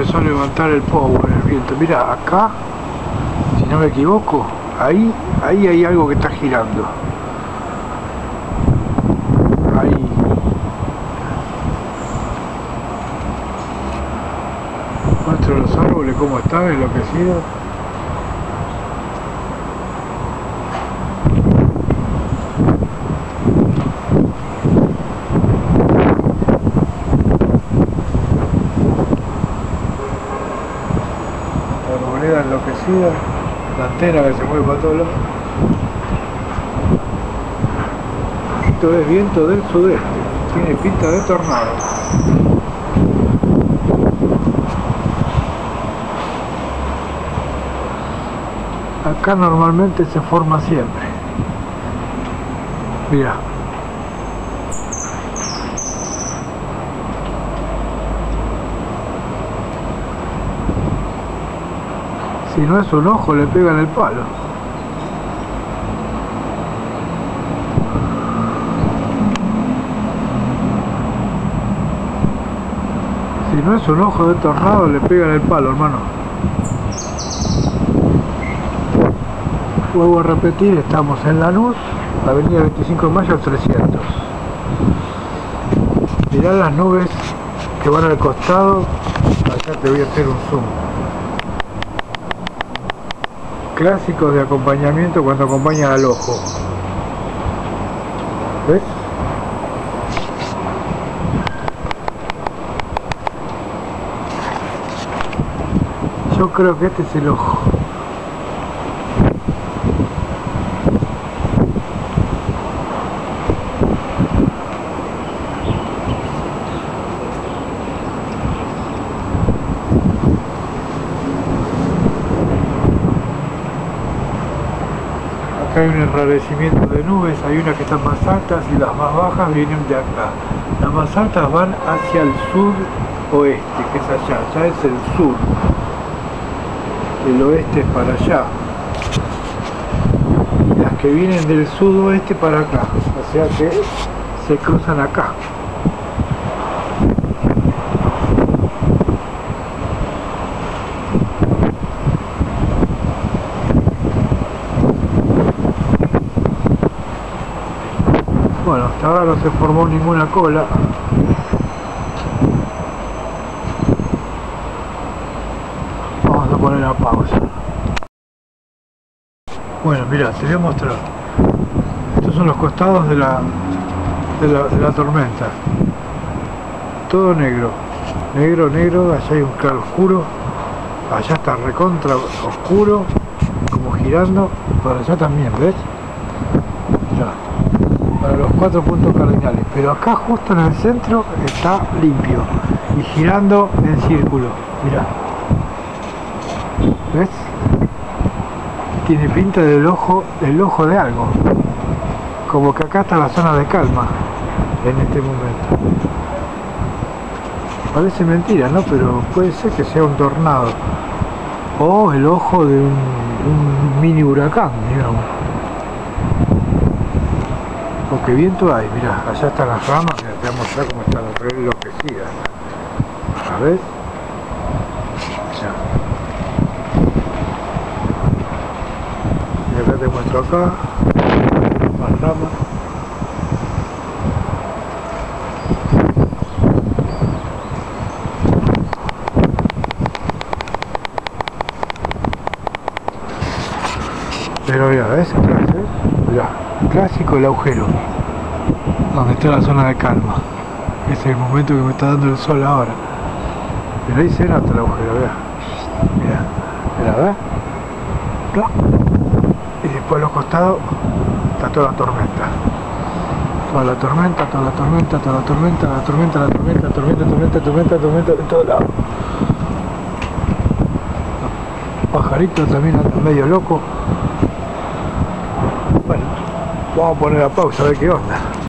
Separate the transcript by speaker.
Speaker 1: empezó a levantar el power, el viento. Mira, acá, si no me equivoco, ahí, ahí hay algo que está girando. Ahí. Muestro los árboles cómo están enloquecidos. La la antena que se mueve para todos lados. Esto es viento del sudeste, tiene pinta de tornado. Acá normalmente se forma siempre. Mira. Si no es un ojo, le pegan el palo. Si no es un ojo de tornado, le pegan el palo, hermano. Vuelvo a repetir, estamos en Lanús, avenida 25 de mayo 300. Mirá las nubes que van al costado, acá te voy a hacer un zoom. Clásicos de acompañamiento cuando acompañan al ojo. ¿Ves? Yo creo que este es el ojo. Hay un enrarecimiento de nubes, hay unas que están más altas y las más bajas vienen de acá. Las más altas van hacia el sur oeste, que es allá, allá es el sur. El oeste es para allá. Y las que vienen del sudoeste para acá, o sea que se cruzan acá. Bueno, hasta ahora no se formó ninguna cola. Vamos a poner la pausa. Bueno, mira, te voy a mostrar. Estos son los costados de la, de la, de la tormenta. Todo negro. Negro, negro, allá hay un claro oscuro. Allá está recontra oscuro, como girando. Para allá también, ¿ves? Para los cuatro puntos cardinales. Pero acá justo en el centro está limpio y girando en círculo. Mira ¿ves? tiene pinta del ojo del ojo de algo. Como que acá está la zona de calma en este momento. Parece mentira ¿no? pero puede ser que sea un tornado. O el ojo de un mini huracán digamos porque viento hay, mira, allá están las ramas, mira, te voy a mostrar cómo están re enloquecidas. A ver. Ya. Y acá te muestro acá, más ramas. Pero mira, ¿ves? Mira clásico el agujero. Donde está la zona de calma. Es el momento que me está dando el sol ahora. Pero ahí se nota el agujero vea. Mira mira ¿ves? y después los costados está toda la tormenta. Toda la tormenta, toda la tormenta, toda la tormenta, la tormenta, la tormenta, tormenta, tormenta, tormenta, tormenta de todos lados. Pajarito también medio loco bueno Vamos a poner la pausa a ver qué onda.